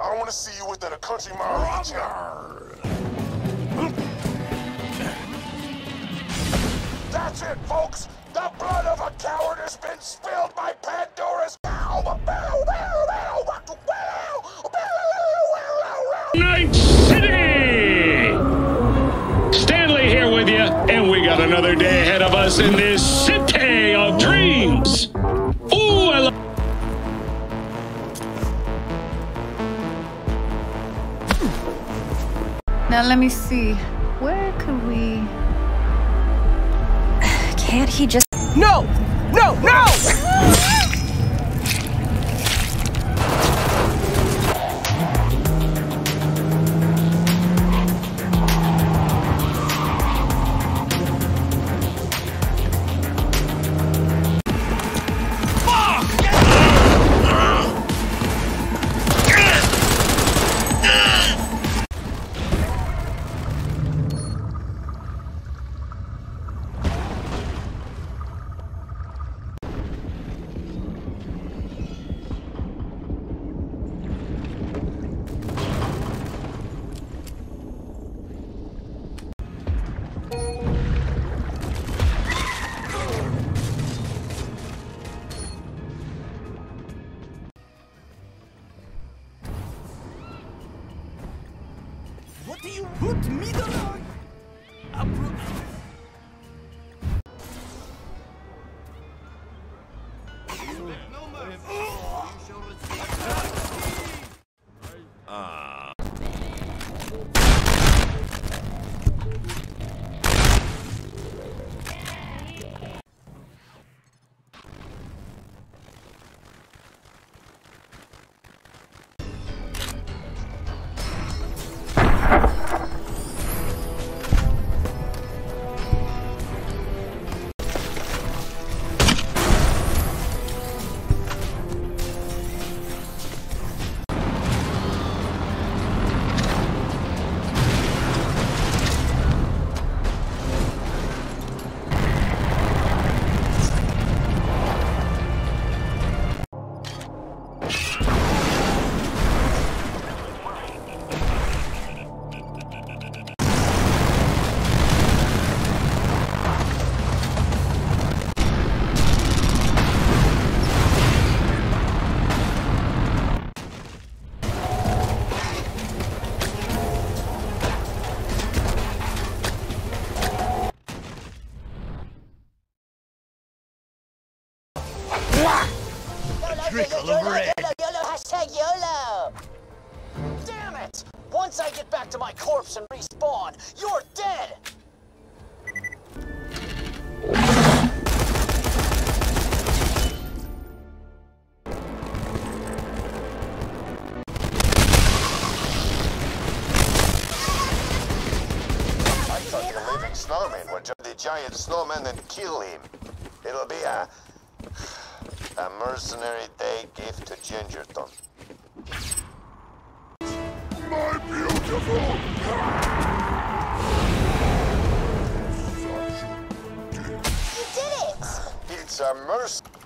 I don't want to see you within a country mile reach. That's it, folks. The blood of a coward has been spilled by Pandora's. Night City! Stanley here with you, and we got another day ahead of us in this city Now let me see. Where could we. Can't he just. No! No! No! you corpse and respawn, you're dead! I thought the living snowman jump the giant snowman and kill him. It'll be a a mercenary day gift to Gingerton. My beautiful! You did it! It's a merc...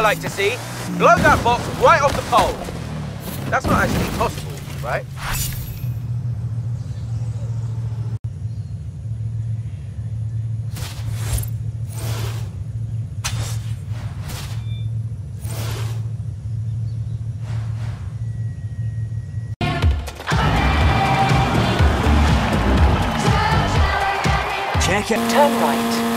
I like to see. Blow that box right off the pole. That's not actually possible, right? Turn right.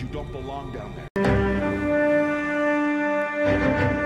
You don't belong down there.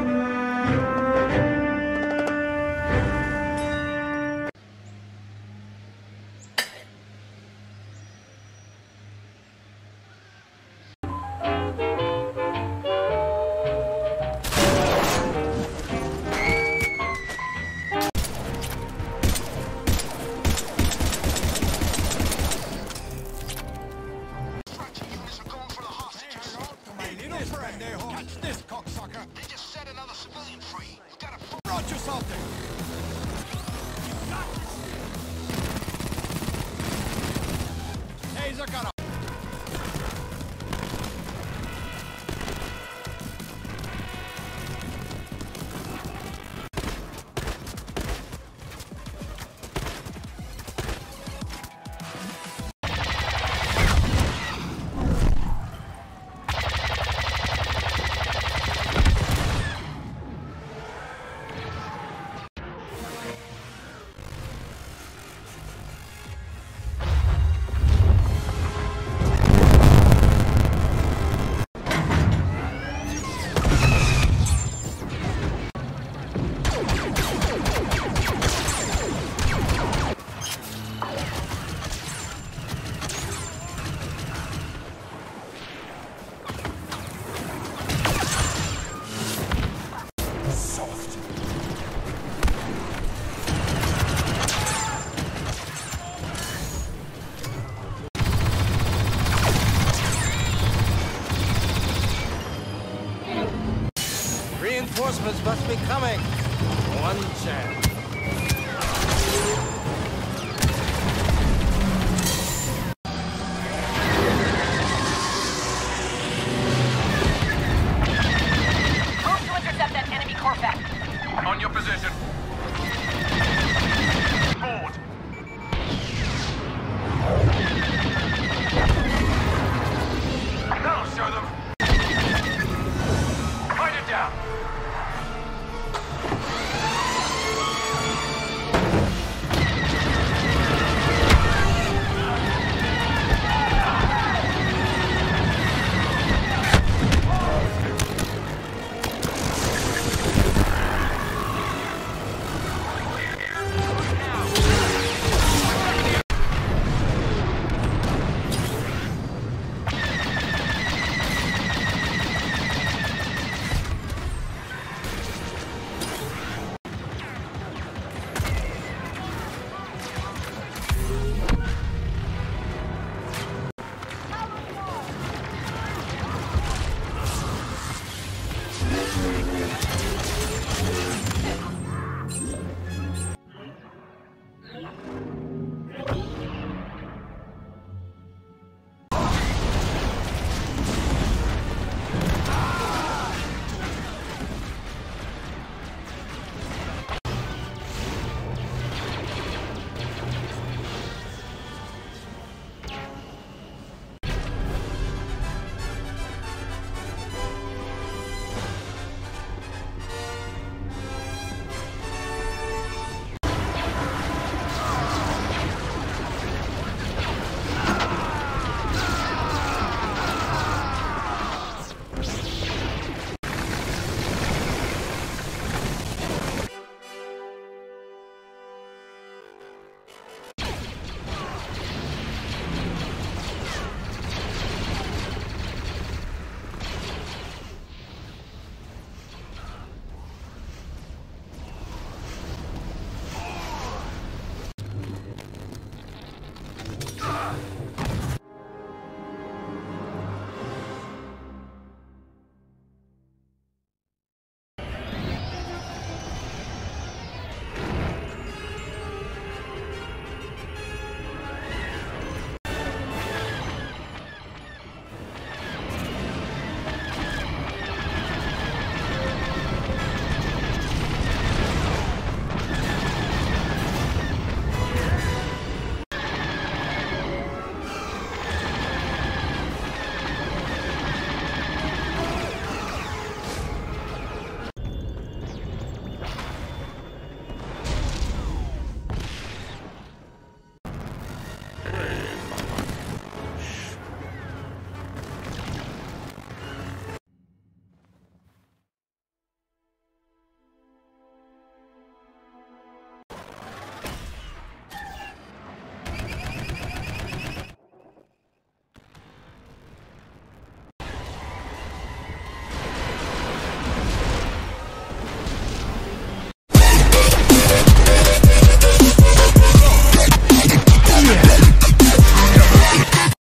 Reinforcements must be coming. One chance.